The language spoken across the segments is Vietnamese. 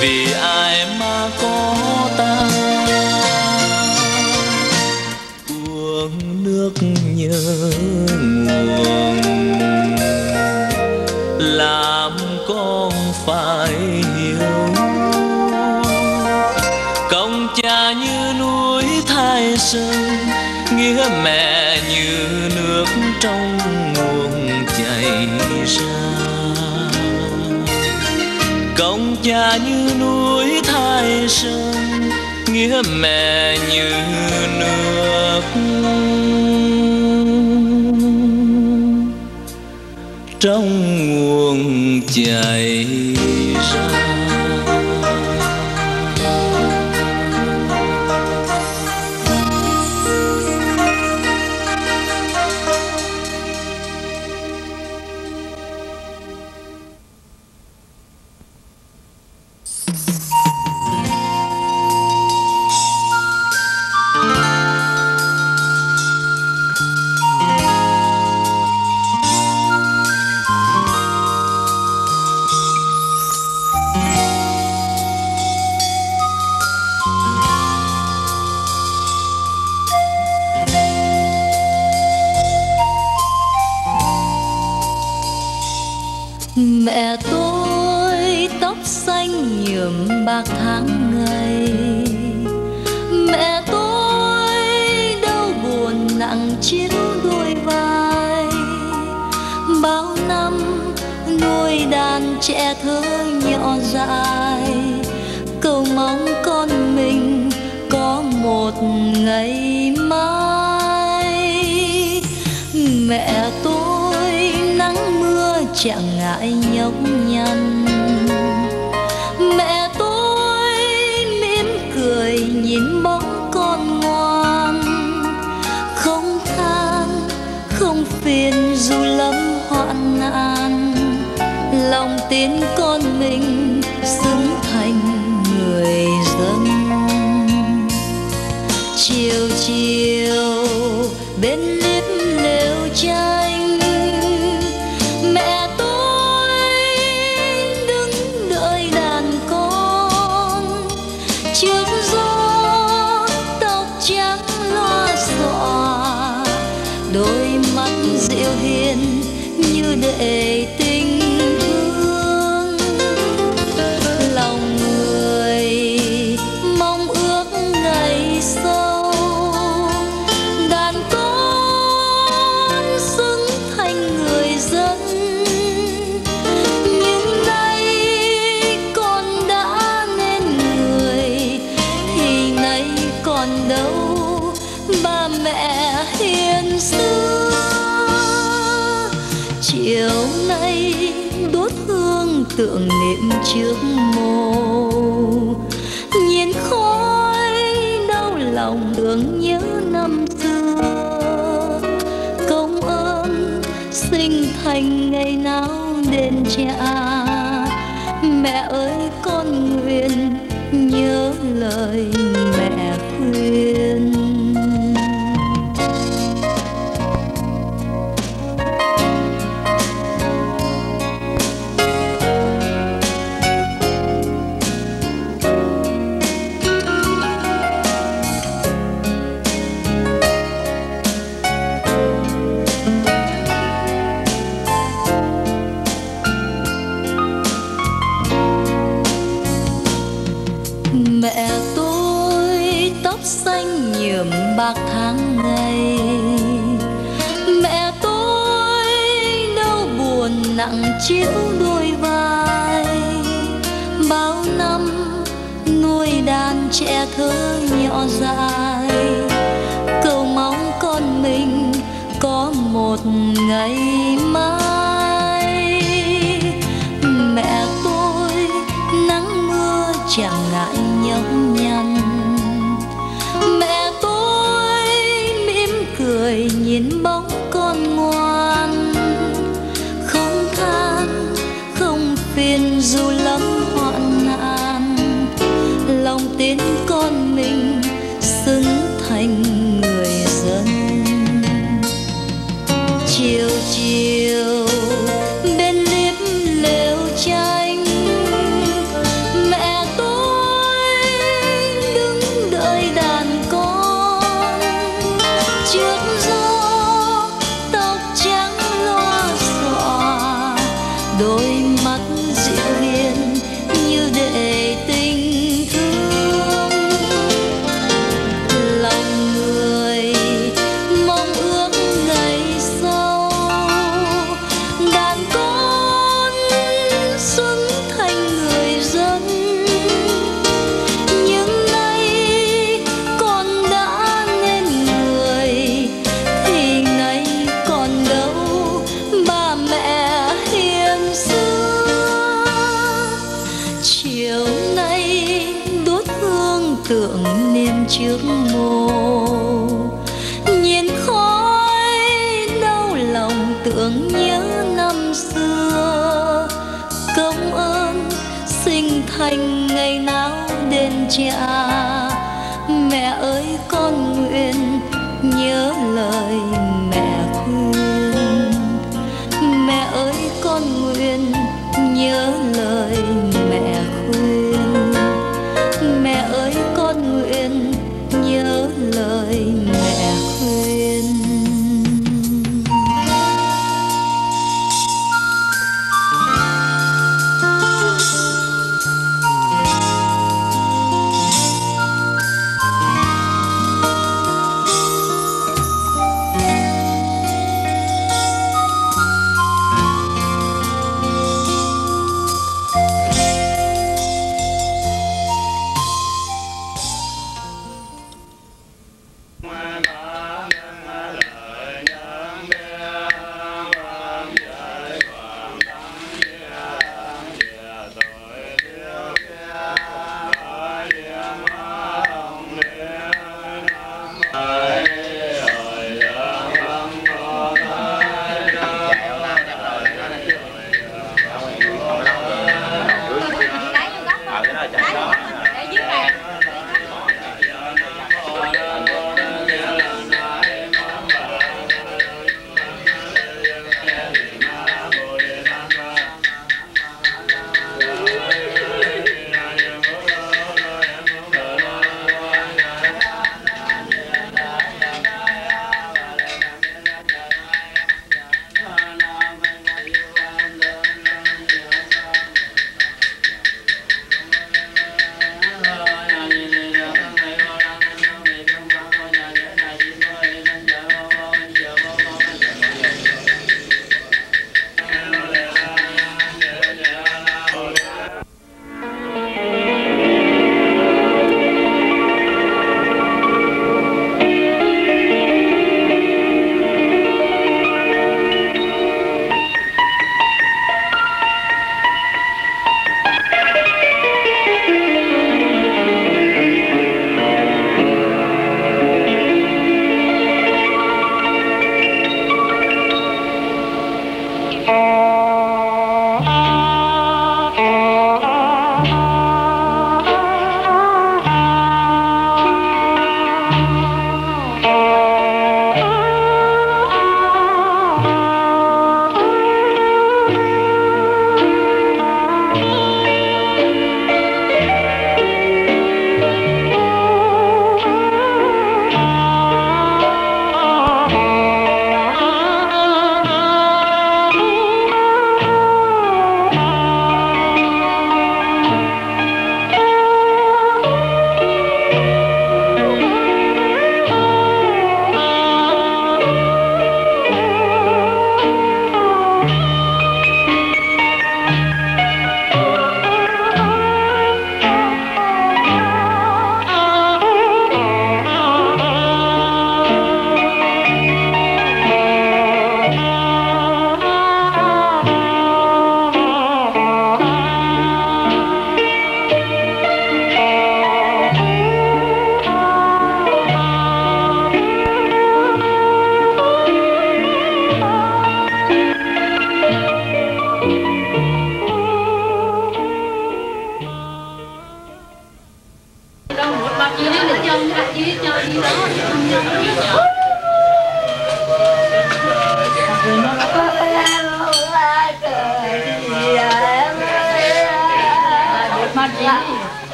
Be. ein như núi thái sơn nghĩa mẹ như 泪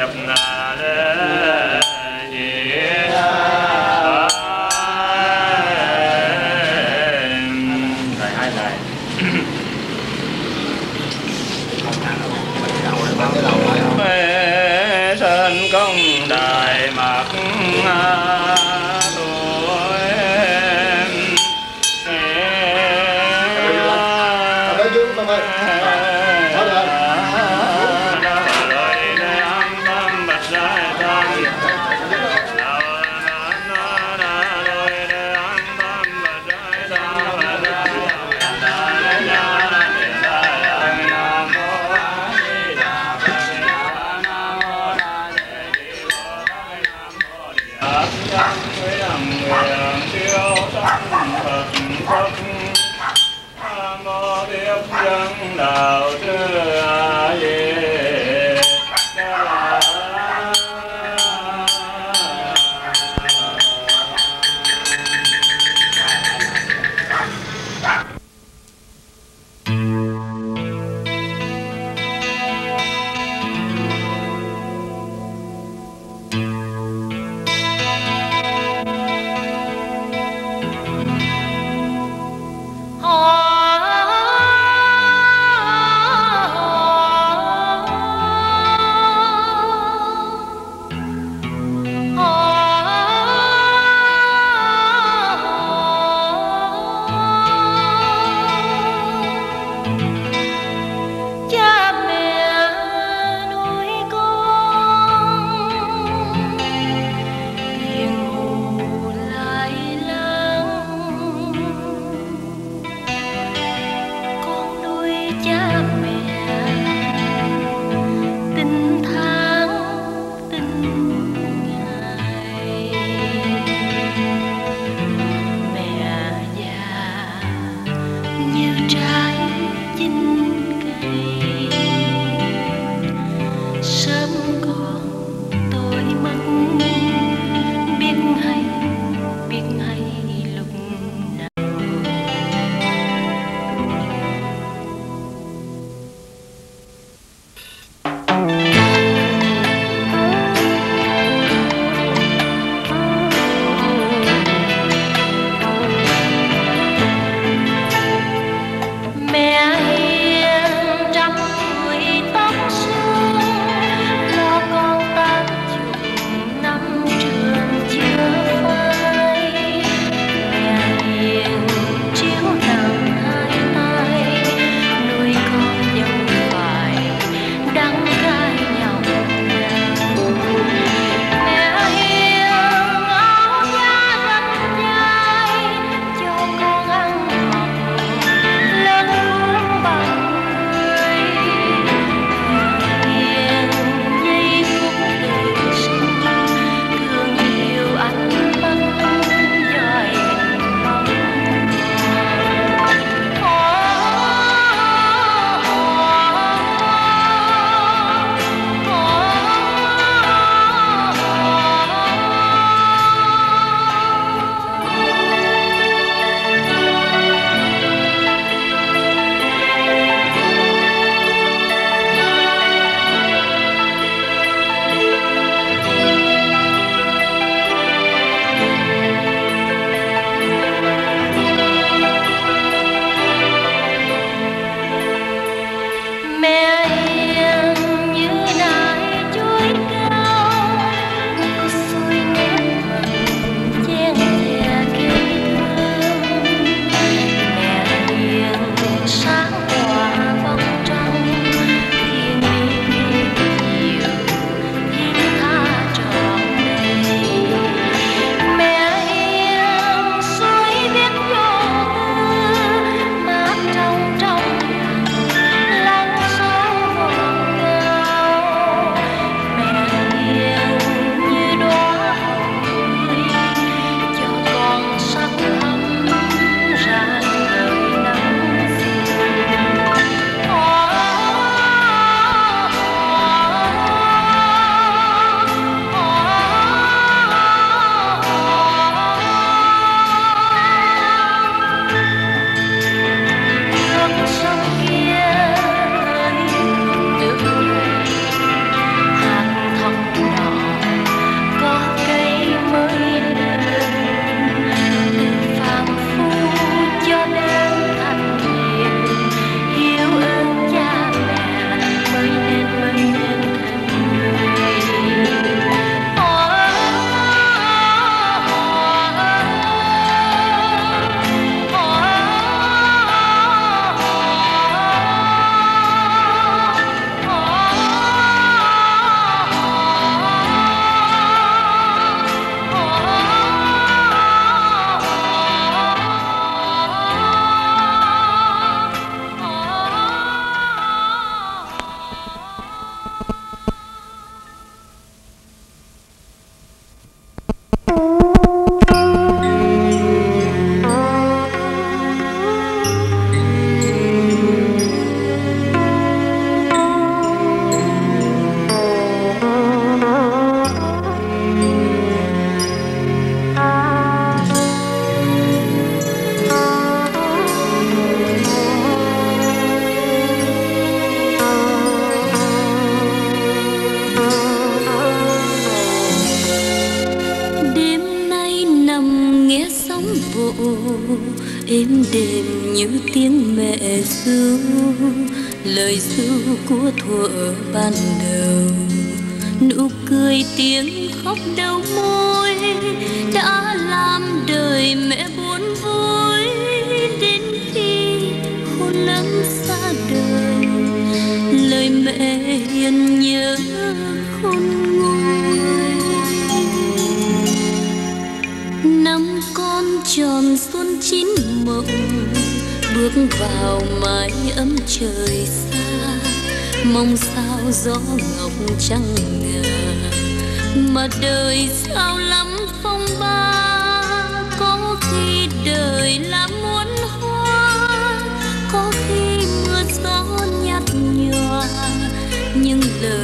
I'm yapnale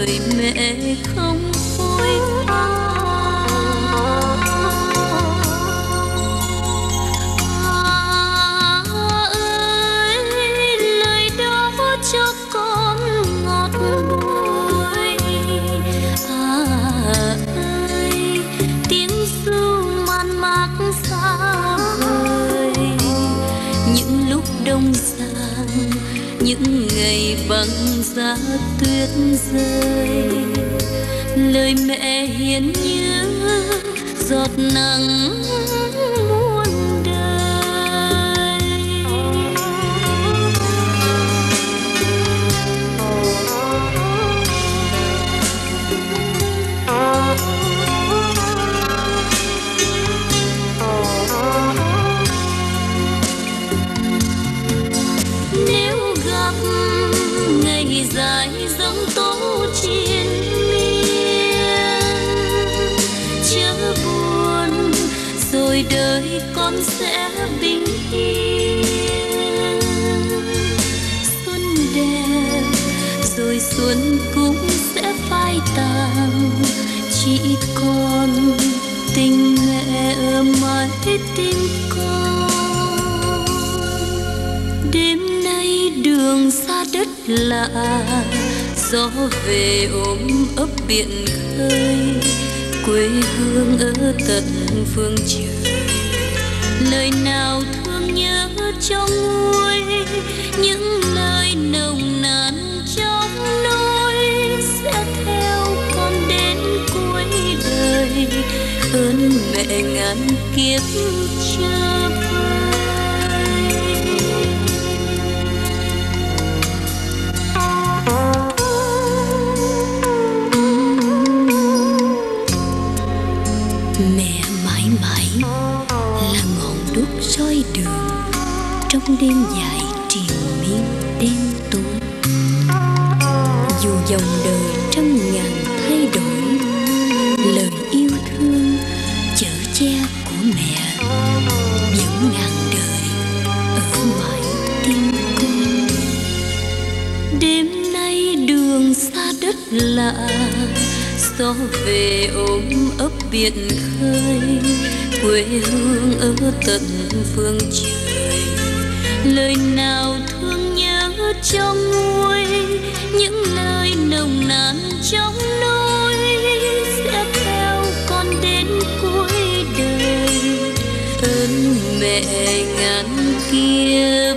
nhưng lời mẹ không những ngày băng giá tuyết rơi. Lời mẹ hiền như giọt nắng sẽ bình yên. Xuân đẹp rồi xuân cũng sẽ phai tàn. Chỉ còn tình mẹ ở mãi tim con. Đêm nay đường xa đất lạ, gió về ôm ấp biển khơi. Quê hương ở tận phương trời lời nào thương nhớ trong nguôi, những lời nồng nàn trong nỗi sẽ theo con đến cuối đời. Ơn mẹ ngàn kiếp chờ trong đêm dài triền miên đêm tối, dù dòng đời trăm ngàn thay đổi, lời yêu thương chở che của mẹ vẫn ngàn đời ở mãi tim con. Đêm nay đường xa đất lạ, gió về ôm ấp biển khơi, quê hương ở tận phương trời lời nào thương nhớ trong nguôi những lời nồng nàn trong nỗi sẽ theo con đến cuối đời. Ơn mẹ ngàn kiếp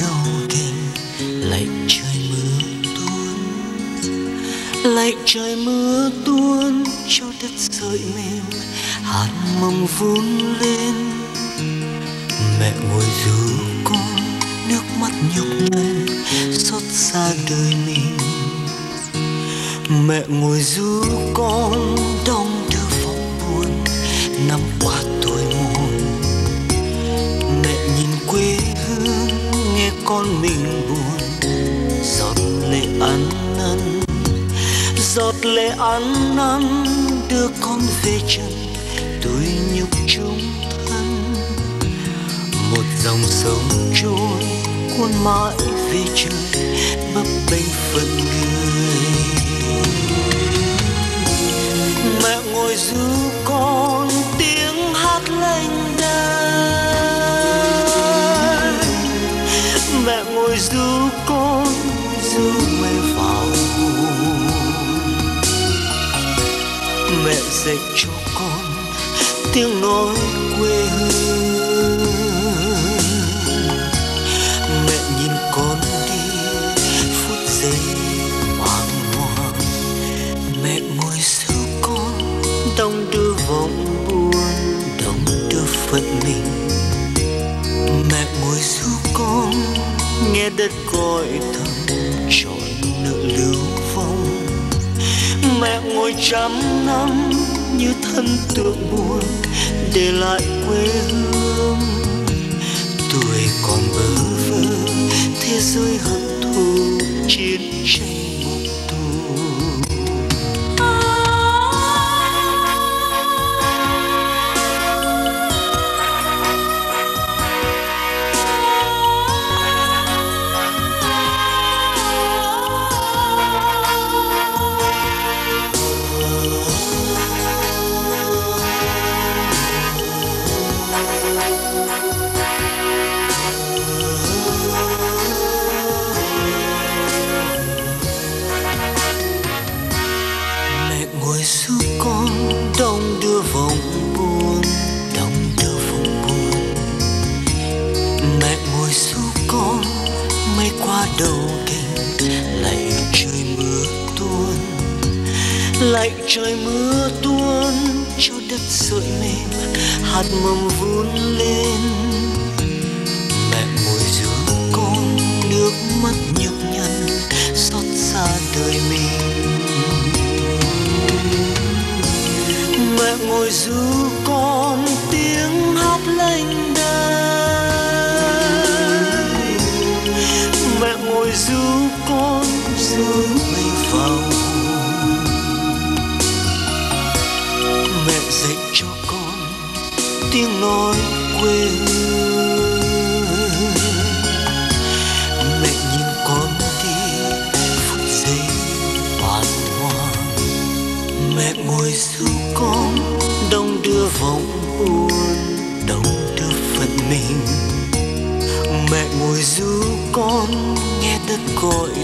đau kinh tình lạnh trời mưa tuôn. Lạnh trời mưa tuôn cho đất rơi mềm, hạt mầm vun lên. Mẹ ngồi giữ con, nước mắt nhục nhằn xót xa đời mình. Mẹ ngồi giữ con đau con mình buồn. Giọt lệ ăn năn, giọt lệ ăn năn, đưa con về chân tôi nhục chung thân. Một dòng sông trôi cuốn mãi về trời, bấp bênh phận người. Mẹ ngồi giữ con tiếng nói quê hương. Mẹ nhìn con đi, phút giây hoàng hoàng mẹ ngồi sau con, đong đưa vòng buồn, đong đưa phận mình. Mẹ ngồi sau con, nghe đất gọi thầm, trọn nợ lưu vong. Mẹ ngồi trăm năm như thân tượng buồn để lại quê hương. Tuổi còn bơ vơ thế giới hận thù chia Lạnh trời mưa tuôn cho đất sợi mềm hạt mầm vun lên. Nghe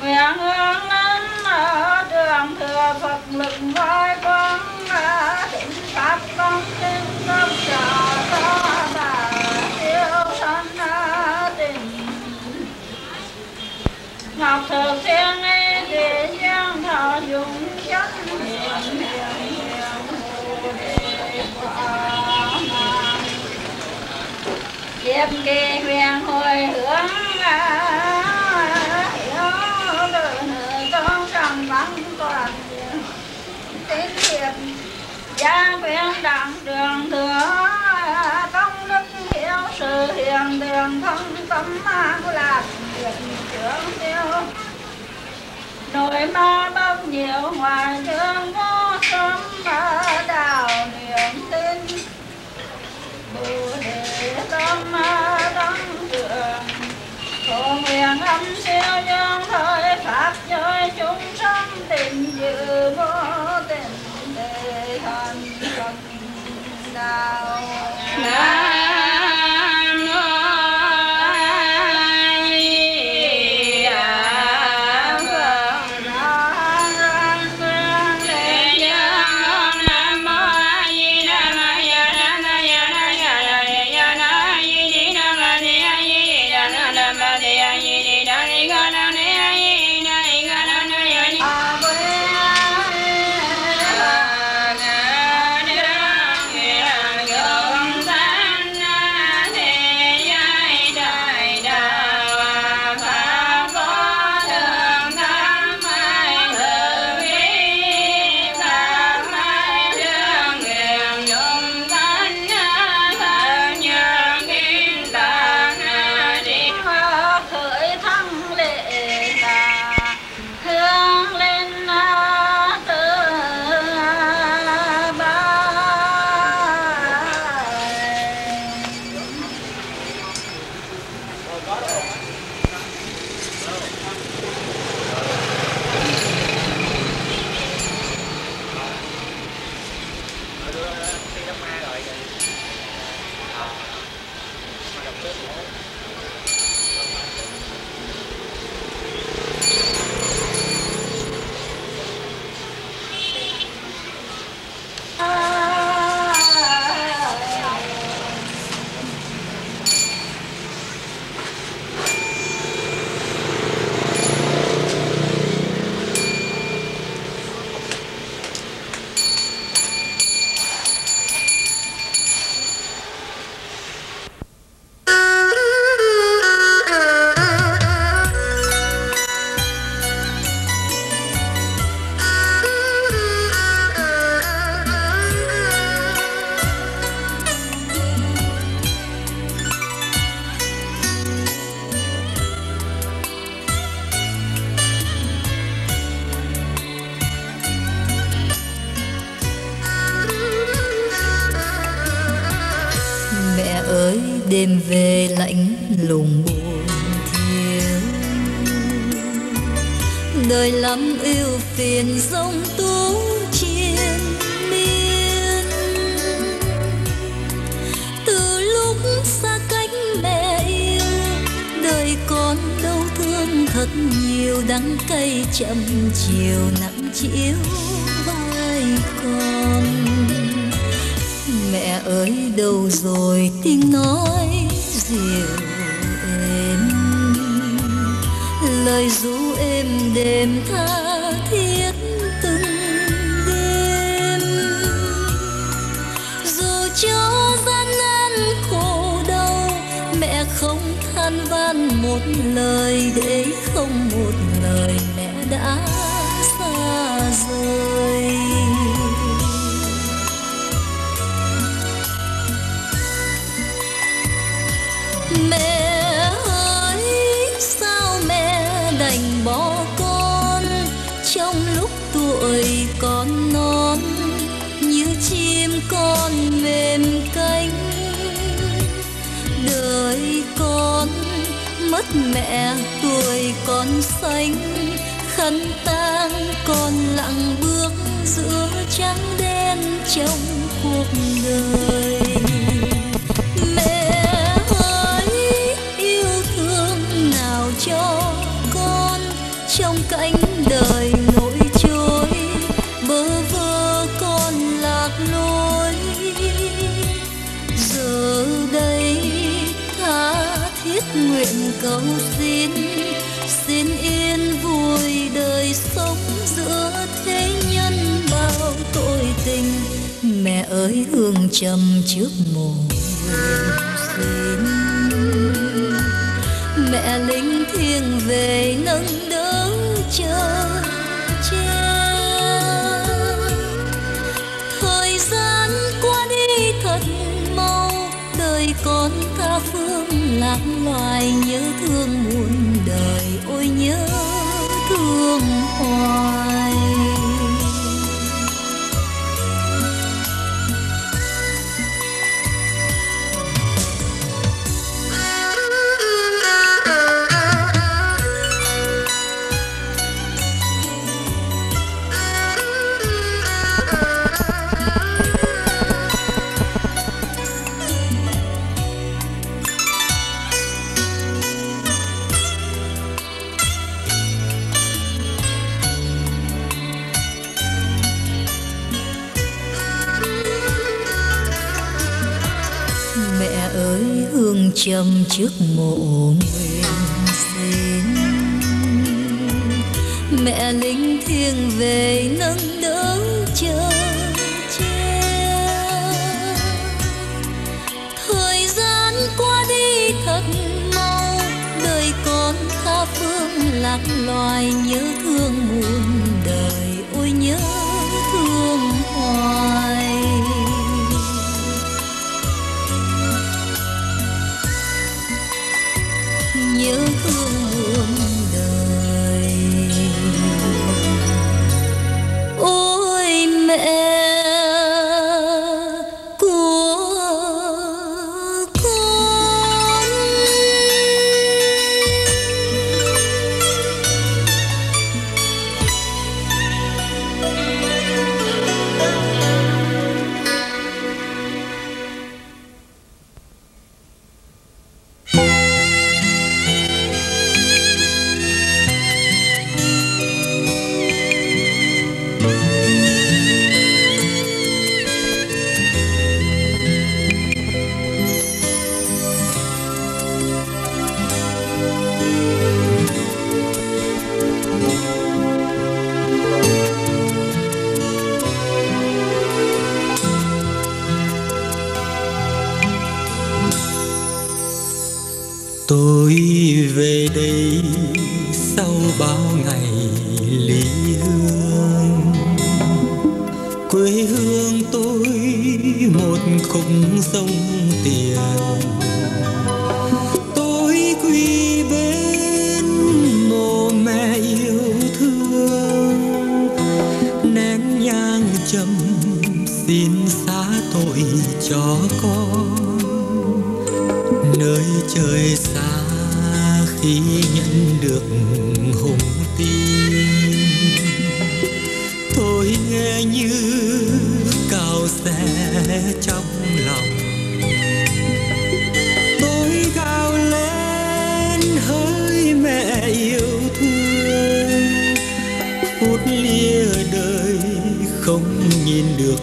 nguyện hướng đến ở đường thừa phật lực voi con thịnh pháp con tinh cấp trợ cho bà tiêu thân tình. Ngọc thừa thiên y địa giang thọ dụng chất hiền hiền hiền hồ đề quả mang kiếp kê huyền hồi hướng hiểu tự nữ con rằng văn toàn diện tín hiệp, gia quyền đặng đường thừa, công đức hiểu sự hiền đường thông tâm ma của lạc việc trưởng tiêu. Nội ma bao nhiêu ngoài thương vô sớm mà đào niềm tin. Bồ đề tâm đăng trường Khổ nguyện âm siêu dương thời Pháp giới chúng sanh tình dự vô tình đề thần cần đạo Nam chậm chiều nắng chiếu vai con. Mẹ ơi, đâu rồi tiếng nói dịu êm? Lời ru êm đêm tha thiết từng đêm. Dù cho gian nan khổ đau, mẹ không than van một lời để không mẹ tuổi còn xanh khăn tang còn lặng bước giữa trắng đen trong cuộc đời. Hương trầm trước mồ xin mẹ linh thiêng về nâng trước mộ tôi về đây sau bao ngày ly hương. Quê hương tôi một khúc sông tiền. Tôi quy bên mồ mẹ yêu thương. Nén nhang trầm xin xá tội cho con. Nơi trời xa thì nhận được hùng tin. Tôi nghe như cao xe trong lòng. Tôi gào lên hỡi mẹ yêu thương. Phút lìa đời không nhìn được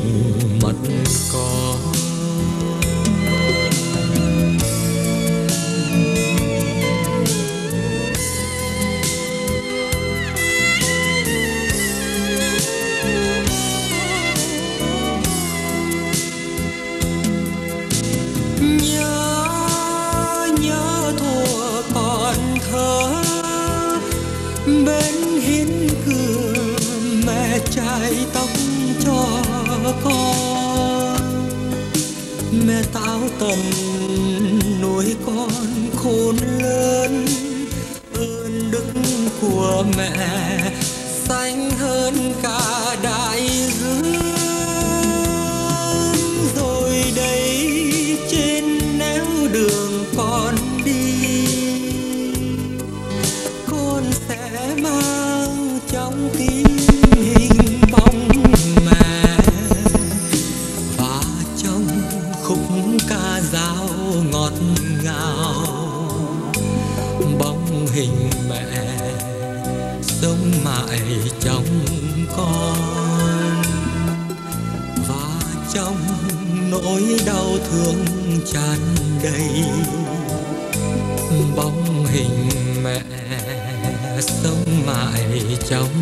home. thương tràn đầy. Bóng hình mẹ sống mãi trong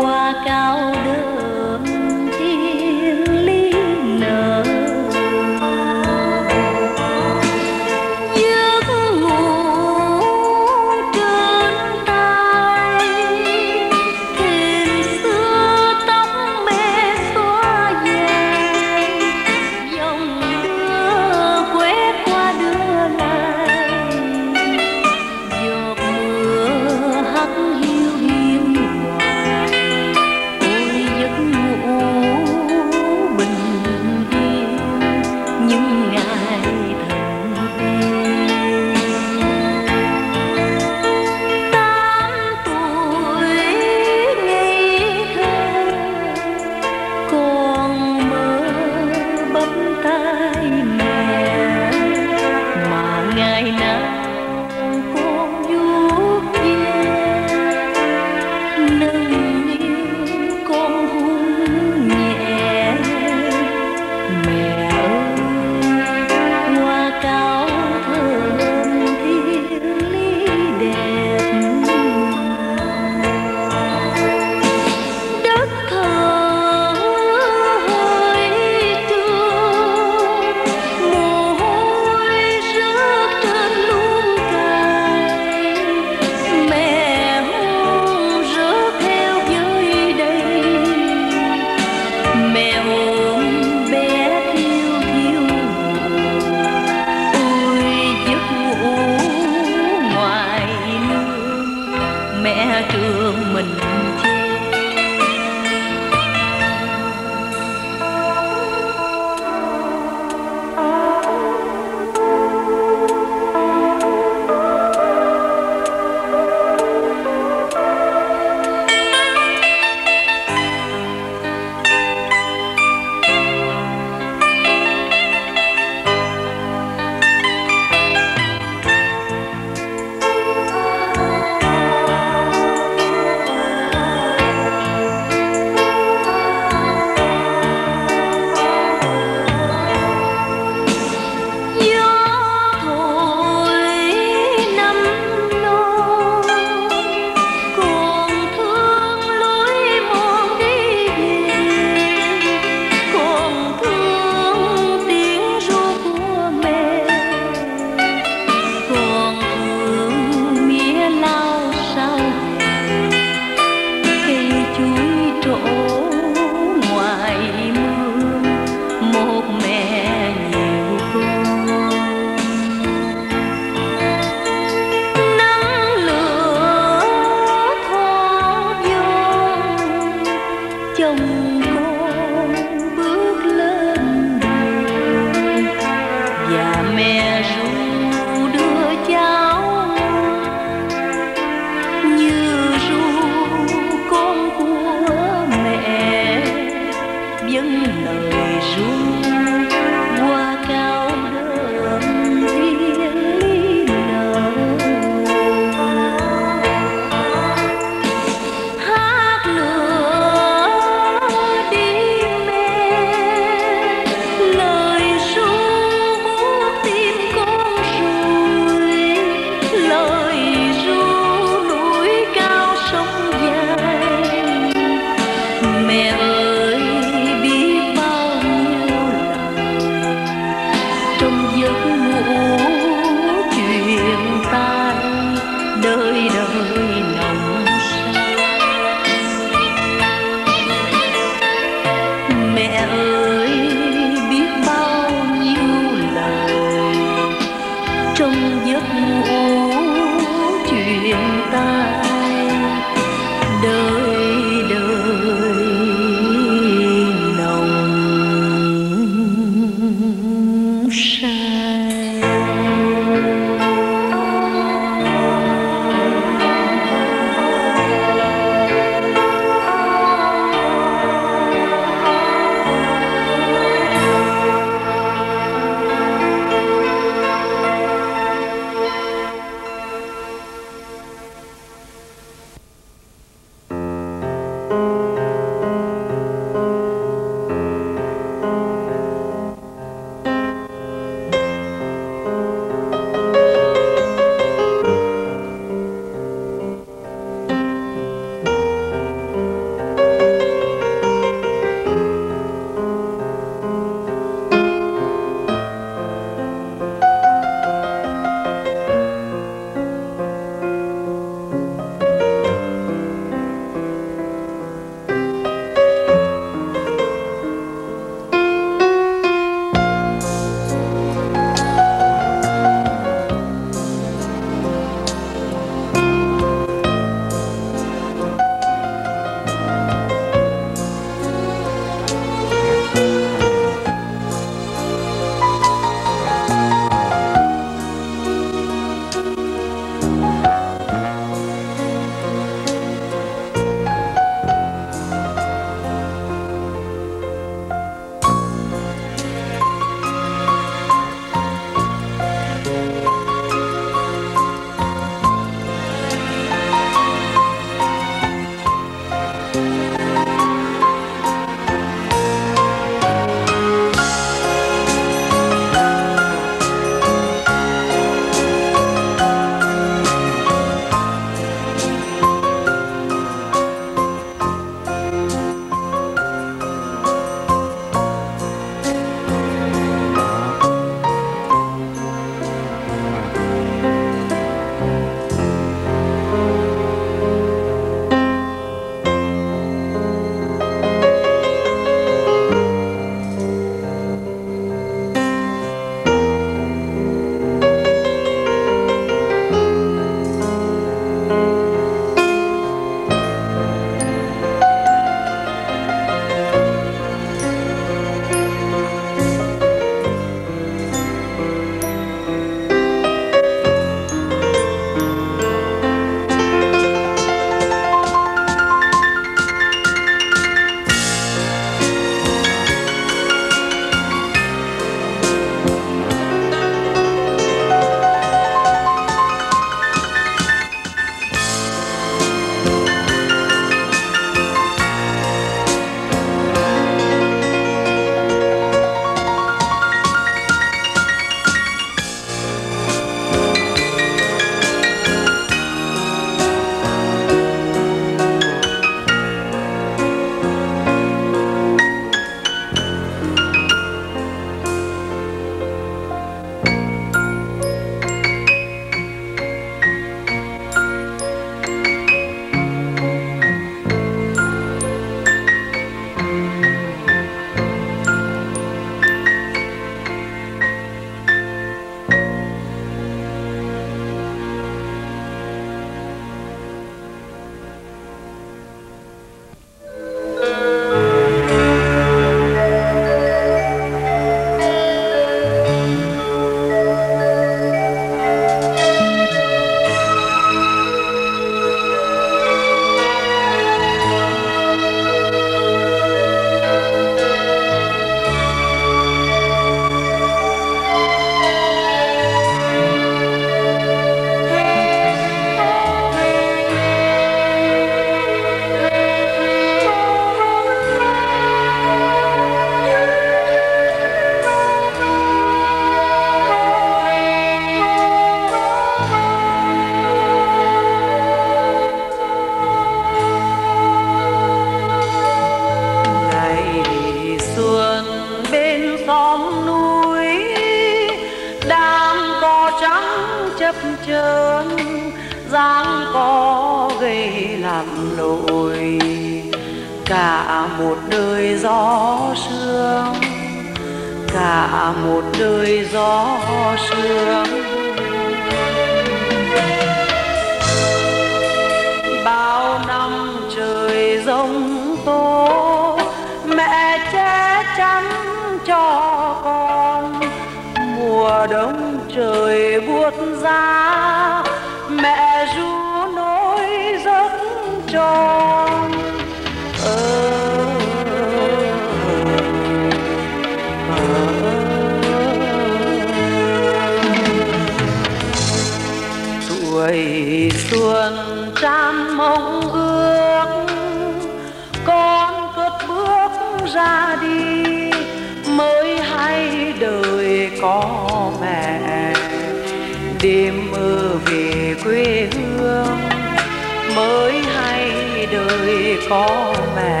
tall man.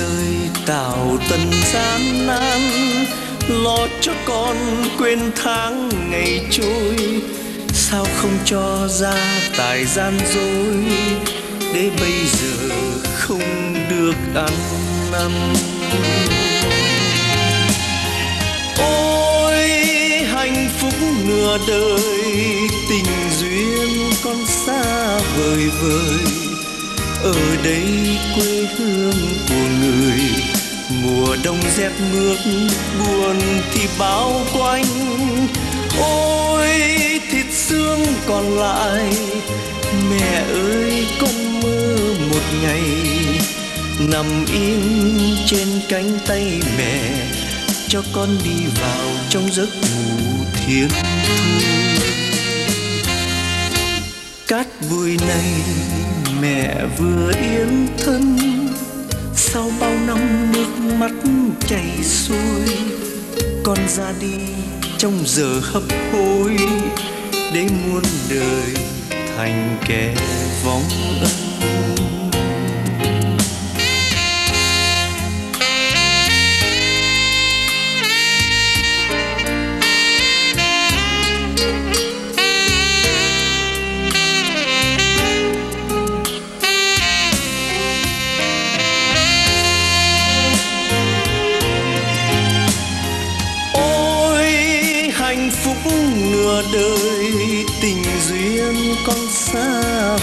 đời tạo tần gian nan, lo cho con quên tháng ngày trôi sao không cho ra tài gian dối, để bây giờ không được ăn năm. ôi, hạnh phúc nửa đời, tình duyên con xa vời vời ở đây quê hương của người, mùa đông rét mướt buồn thì bao quanh. Ôi, thịt xương còn lại, mẹ ơi con mơ một ngày. Nằm yên trên cánh tay mẹ, cho con đi vào trong giấc ngủ thiên thu cát bụi này mẹ vừa yên thân. Sau bao năm nước mắt chảy xuôi, con ra đi trong giờ hấp hối để muôn đời thành kẻ vong ân nửa đời tình duyên con xa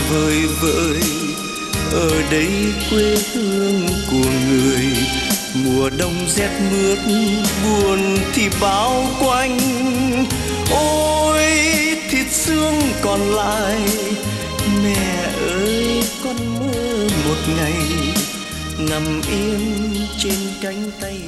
vời vợi. Ở đây quê hương của người, mùa đông rét mướt, buồn thì bao quanh. Ôi, thịt xương còn lại, mẹ ơi, con mơ một ngày nằm yên trên cánh tay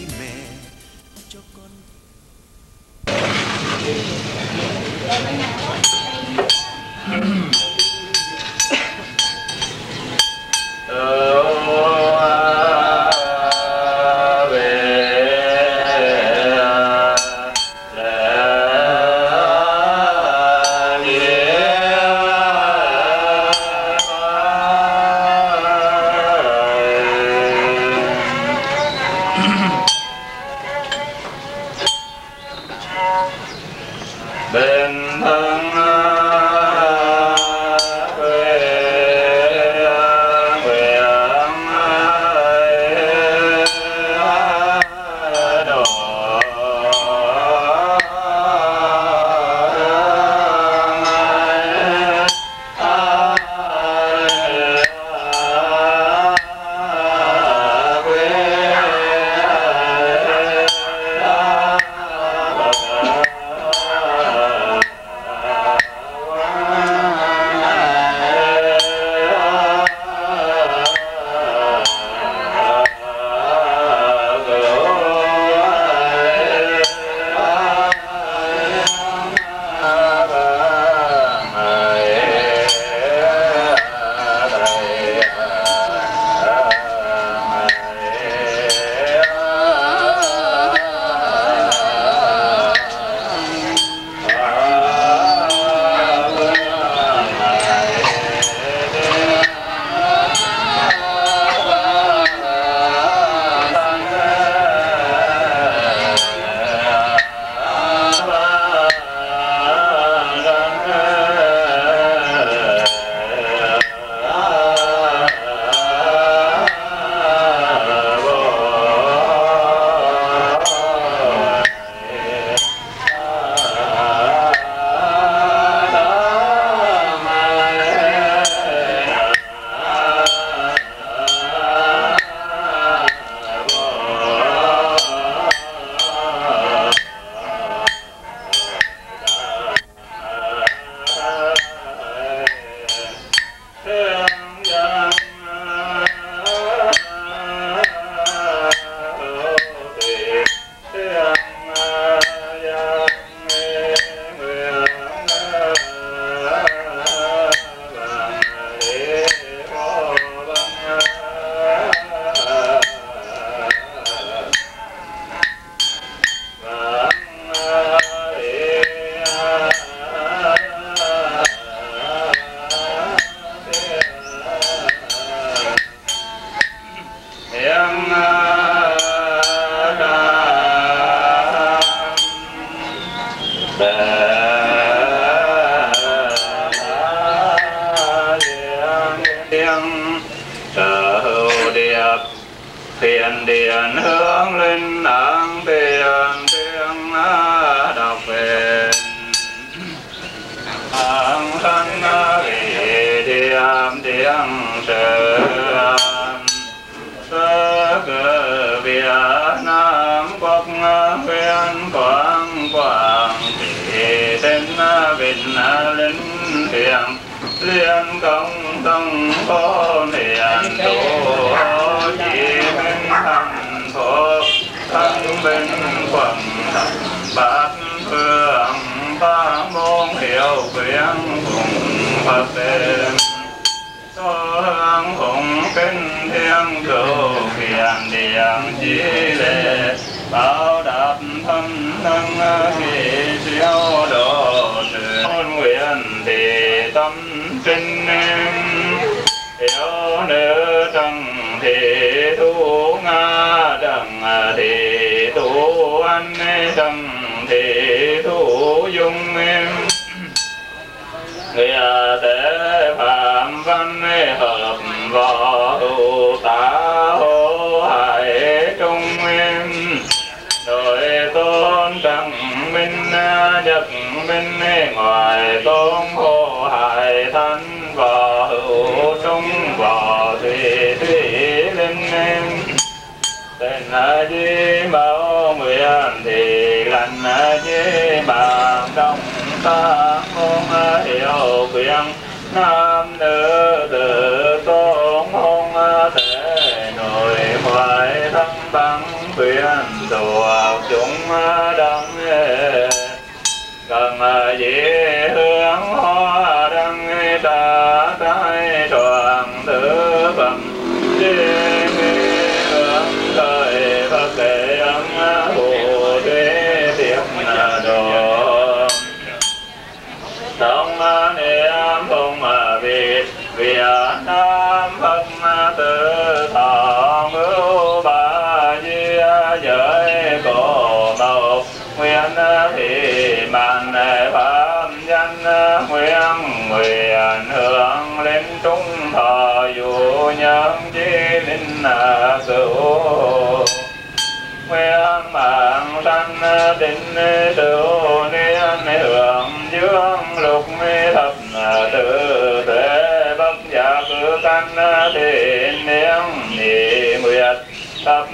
na căn thiện niên nhị nguyệt. Thập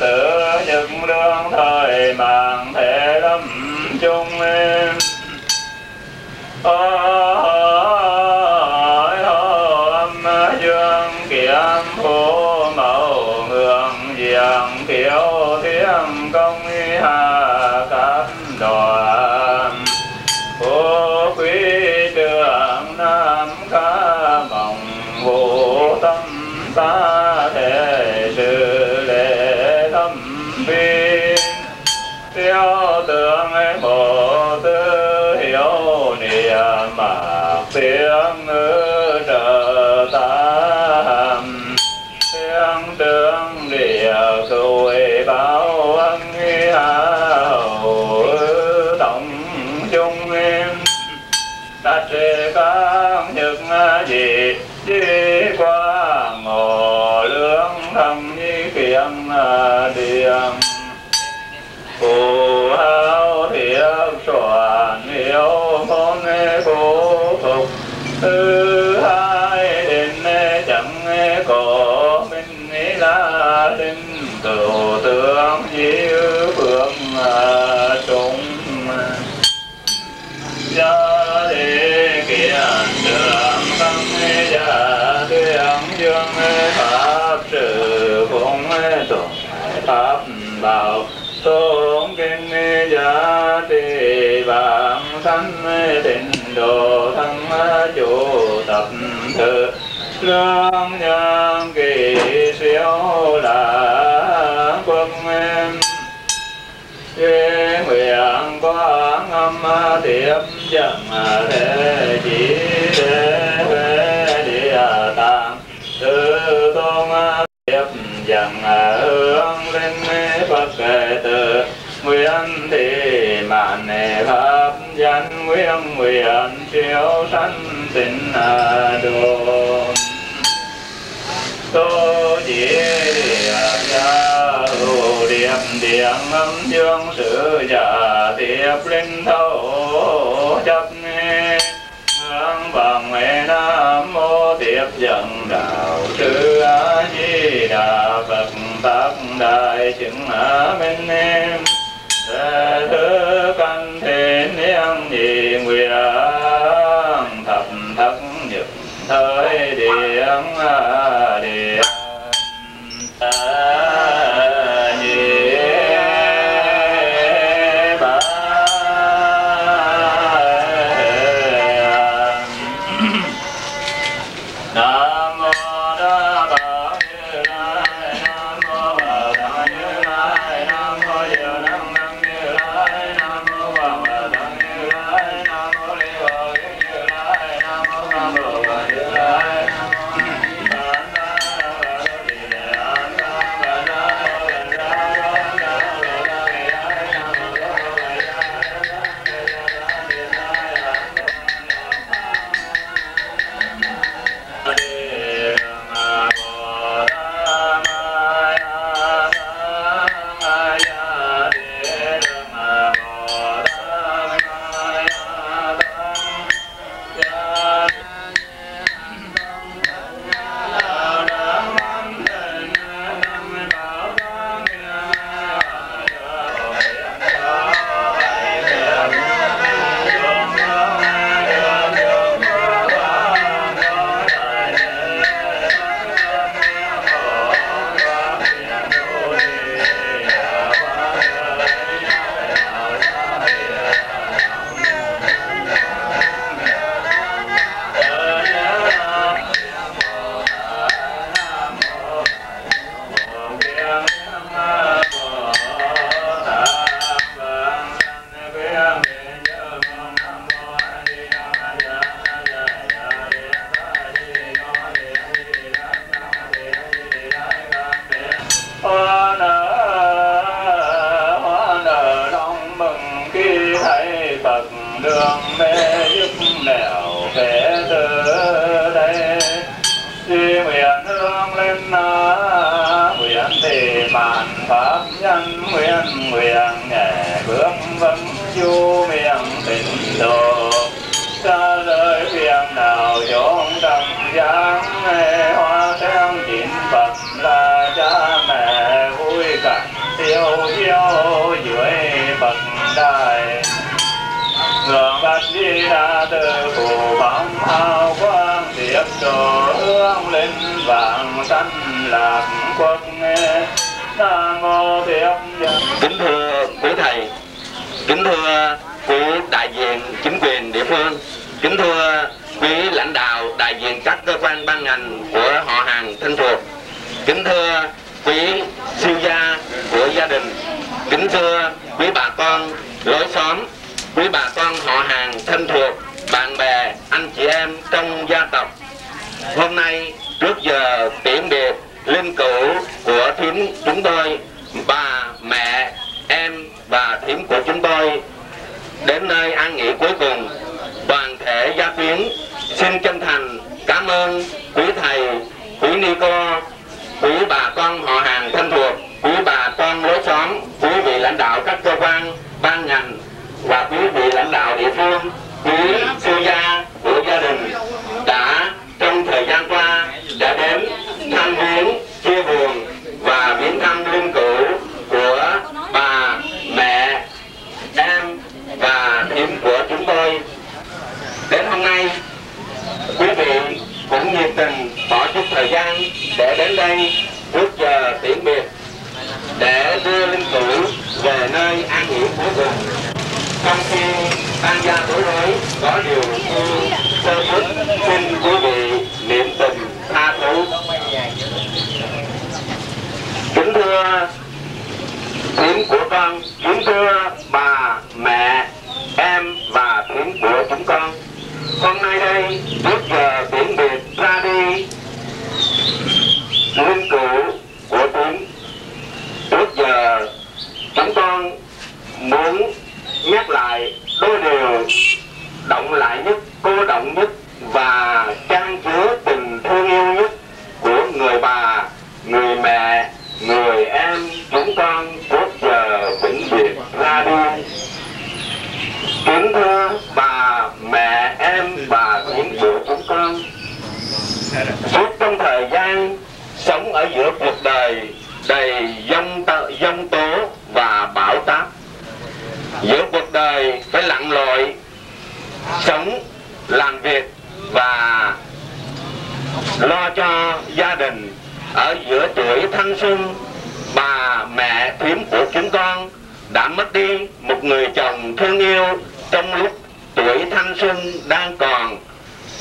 tự nhật đương thời mạng thể lâm chung em tiếng ngữ trợ tam tiếng tướng địa cửu báo ân hạ hậu tổng chung em đặt các nhật gì, di qua ngộ lương thân như kiện điện phù hao thiếp soạn yêu môn phù thứ hai đến chẳng có minh la linh cửu tướng di phương trung gia thế kiện đường tâm gia tuyên dương pháp sự cũng tổng pháp bảo tôn kinh gia trì vạn sanh tịnh đồ thân chủ tập thư lương nhân kỳ siêu là quân em. Chế nguyện quán âm tiếp chẳng thể chỉ để về địa tạng. Tư tôn tiếp chẳng hướng lên Phật kệ tự Nguyện thì mạn phật căn nguyện nguyện chiếu sanh tịnh đường đồ tô địa gia hữu điểm điện âm dương sự giả dạ tiệp linh thâu chấp nghe. Hướng bằng mẹ nam mô tiệp dẫn đạo sư a di đà phật tác đại chứng a minh em thứ căn thế niệm nguyện thập thất nhật thời điểm địa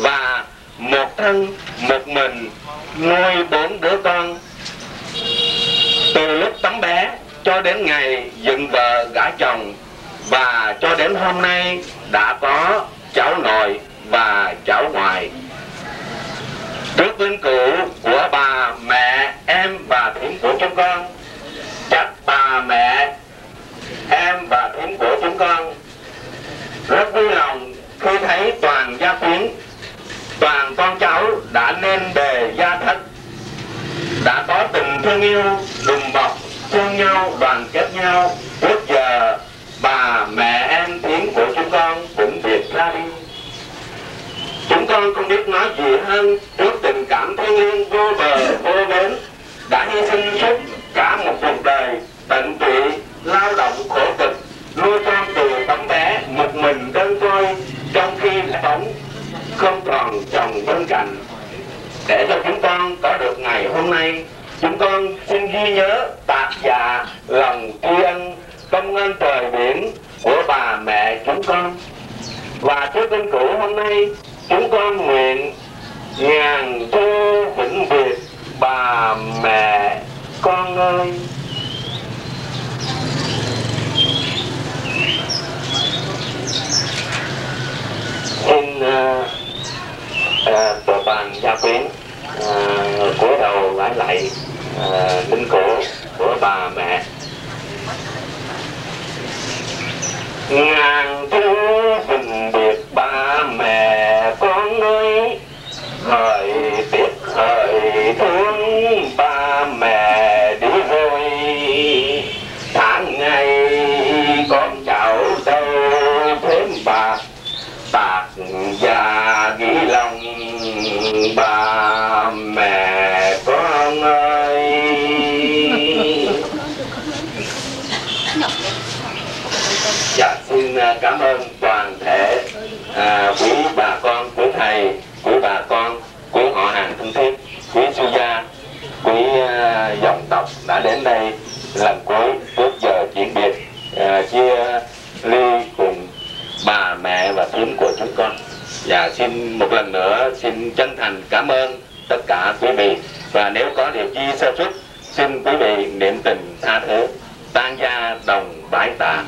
và một thân, một mình, nuôi bốn đứa con. Từ lúc tấm bé cho đến ngày dựng vợ gả chồng, và cho đến hôm nay đã có cháu nội và cháu ngoại. Trước linh cữu của bà mẹ em và thím của chúng con, chắc bà mẹ em và thím của chúng con rất vui lòng khi thấy toàn gia quyến toàn con cháu đã nên đề gia thất đã có tình thương yêu, đùm bọc, thương nhau, đoàn kết nhau. Trước giờ, bà mẹ em tiếng của chúng con cũng biệt ra đi. Chúng con không biết nói gì hơn trước tình cảm thiêng liêng vô bờ, vô bến. Đã hy sinh suốt cả một cuộc đời tận tụy, lao động khổ cực, nuôi con từ tấm bé một mình đơn côi không còn chồng bên cạnh. Để cho chúng con có được ngày hôm nay chúng con xin ghi nhớ tạc dạ lòng tri ân công ơn trời biển của bà mẹ chúng con. Và trước linh cữu hôm nay chúng con nguyện ngàn thu vĩnh biệt bà mẹ con ơi. Xin uh, Ờ, uh, bàn gia quyến ờ, cúi đầu lái lại ờ, linh cổ của bà mẹ. Ngàn thứ hình biệt ba mẹ con ơi hỡi tiếc hỡi thương. Bà mẹ con ơi. Dạ xin à, cảm ơn toàn thể à, quý bà con quý thầy quý bà con quý họ hàng thân thiết quý sư gia quý à, dòng tộc đã đến đây lần cuối trước giờ chuyển biệt à, chia ly cùng bà mẹ và thím của chúng con và xin một lần nữa xin chân thành cảm ơn tất cả quý vị. Và nếu có điều chi sơ xuất xin quý vị niệm tình tha thứ, tan gia đồng bái tạ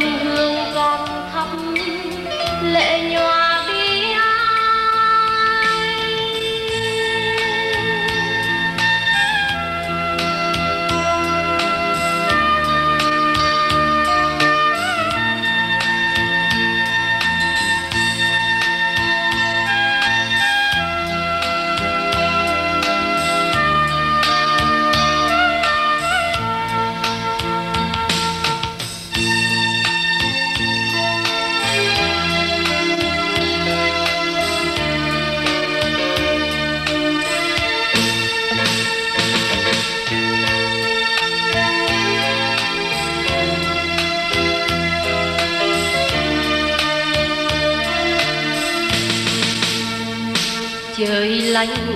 tâm hương con thắp lệ nhòa la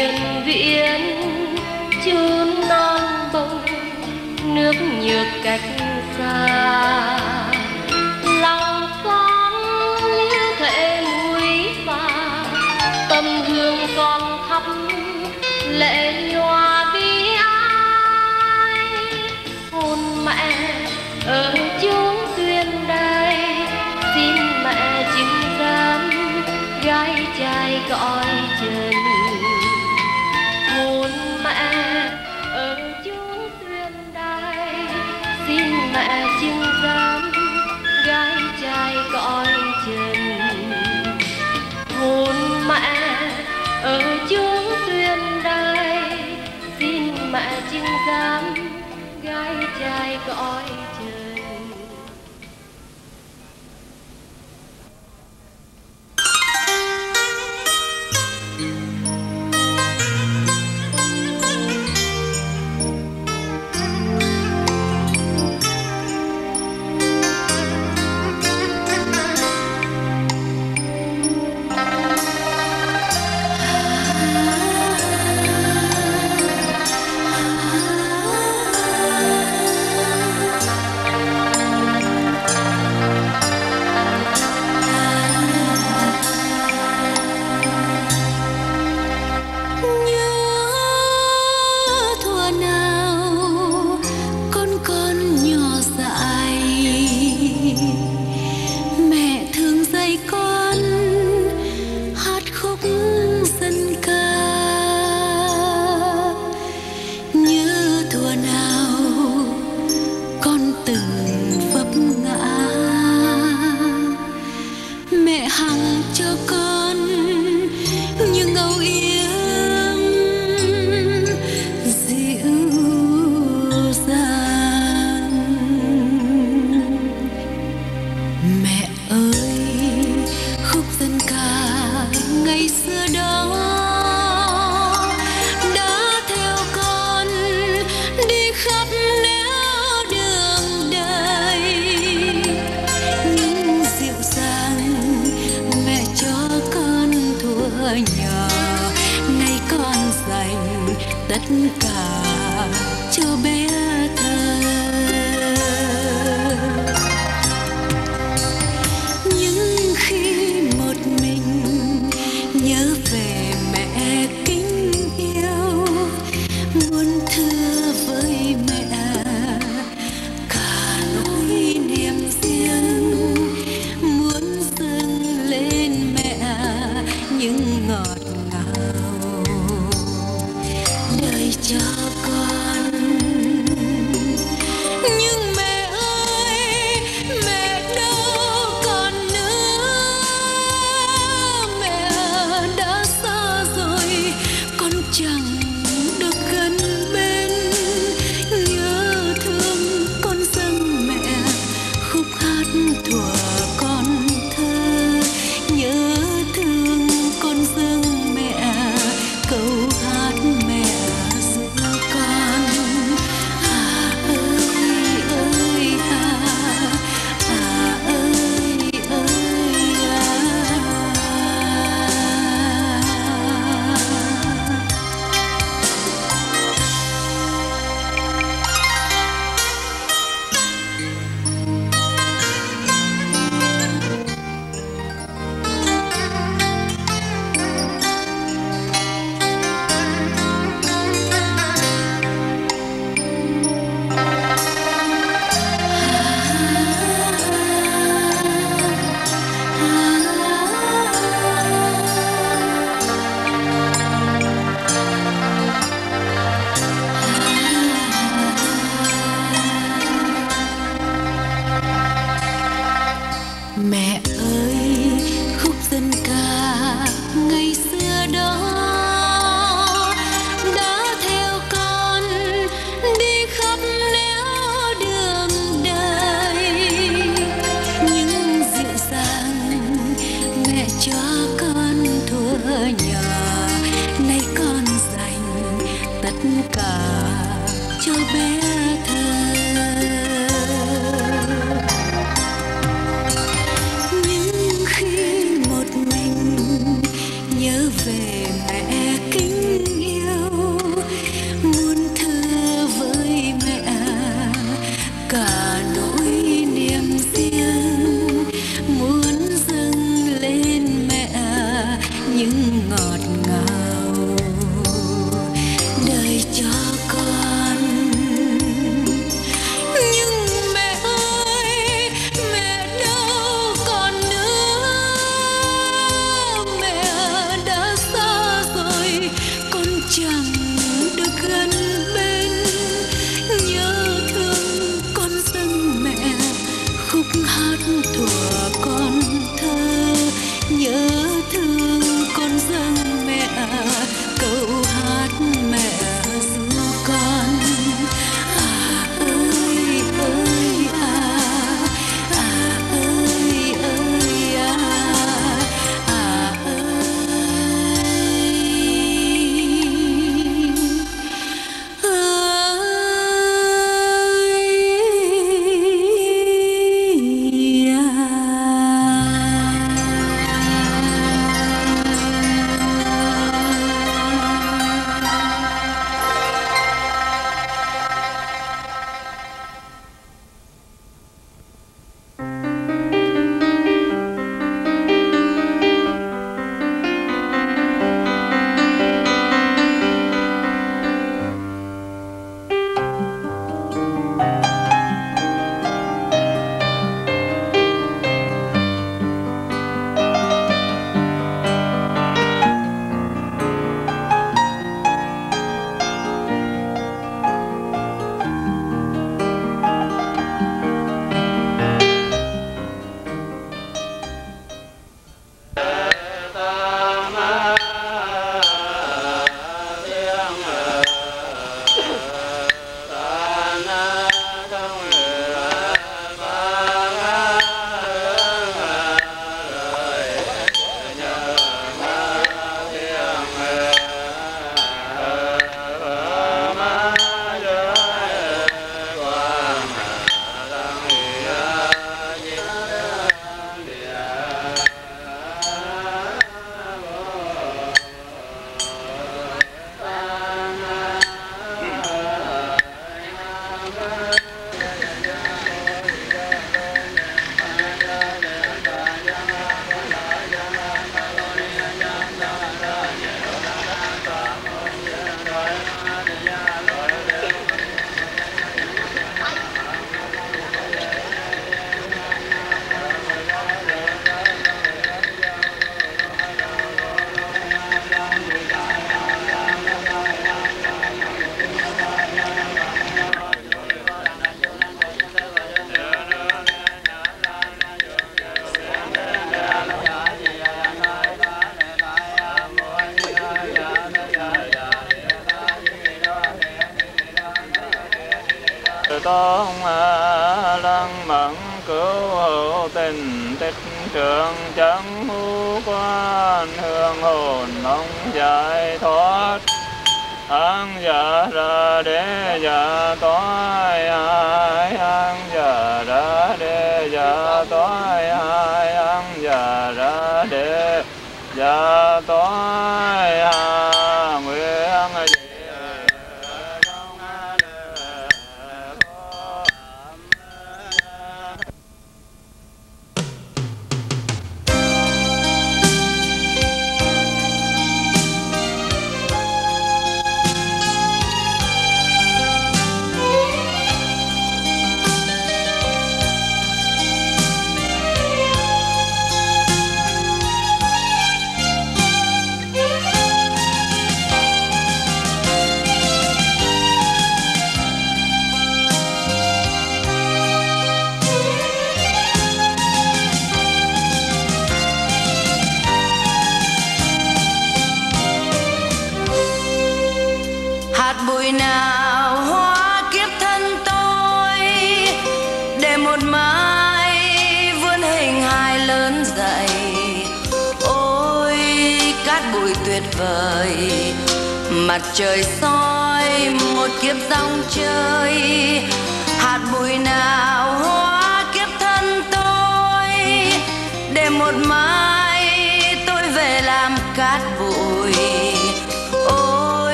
hằng cho con. Thank you.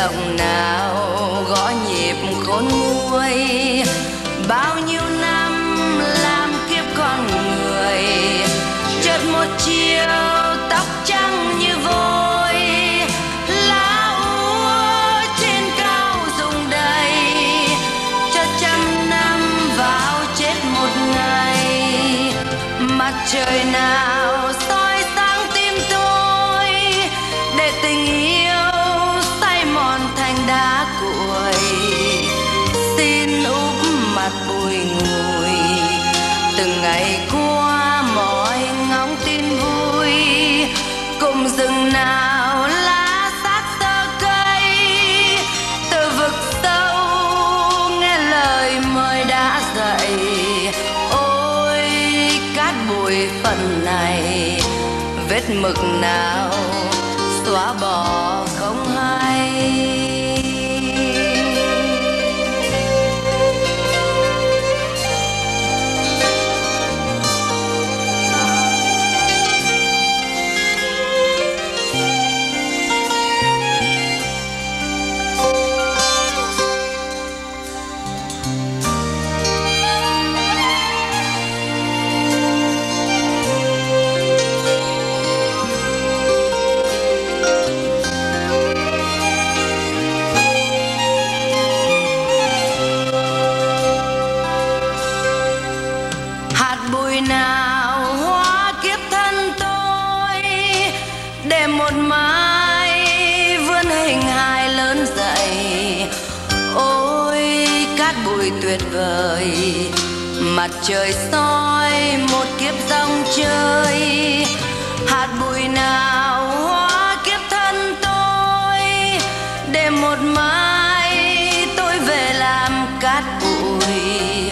động nào? trời soi một kiếp dòng chơi. Hạt bụi nào hóa kiếp thân tôi, để một mai tôi về làm cát bụi.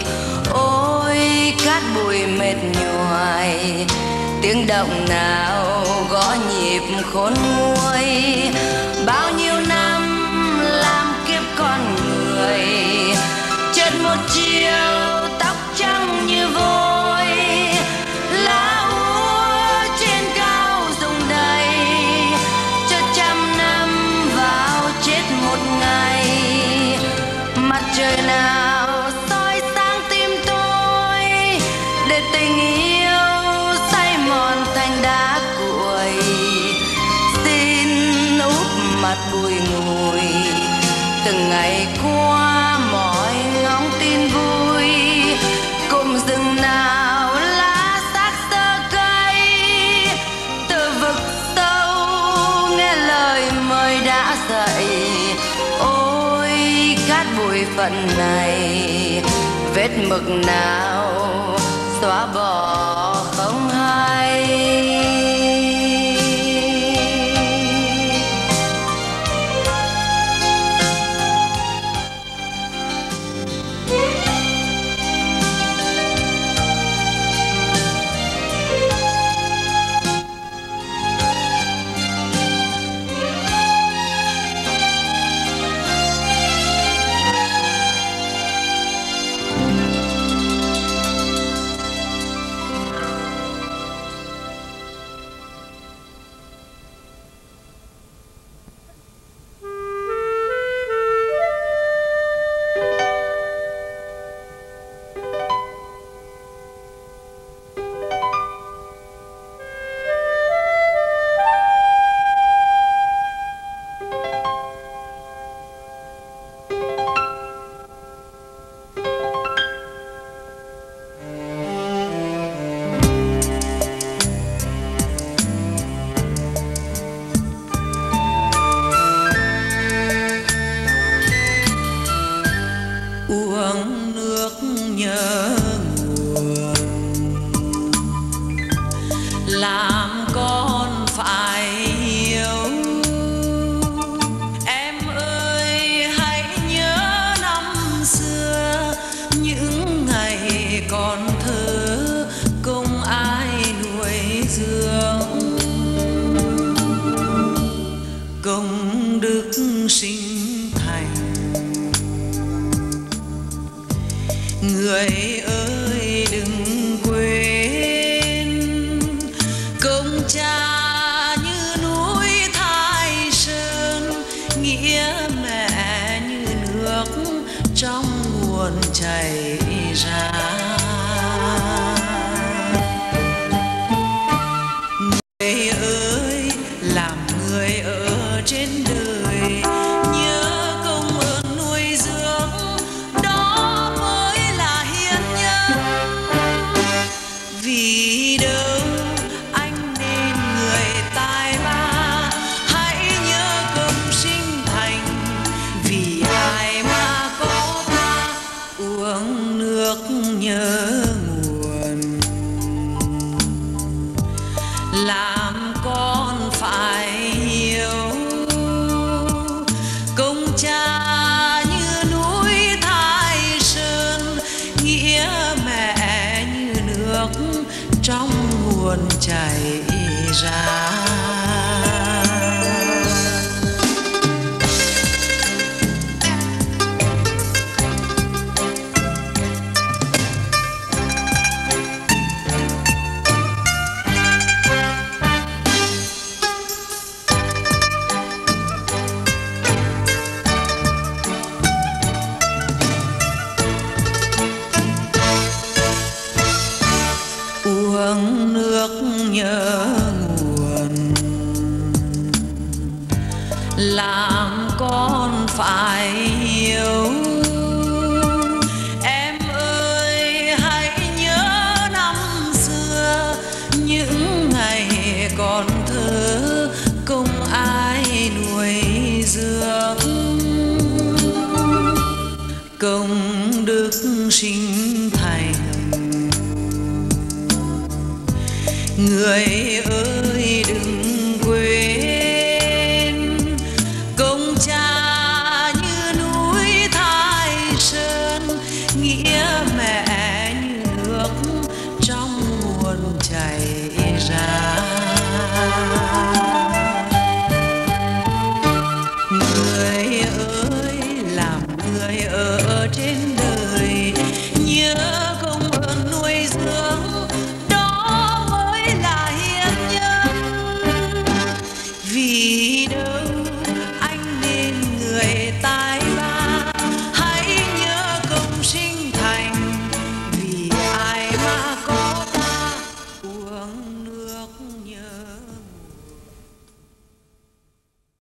Ôi, cát bụi mệt nhoài, tiếng động nào gõ nhịp khốn nguôi. mực nào xóa bỏ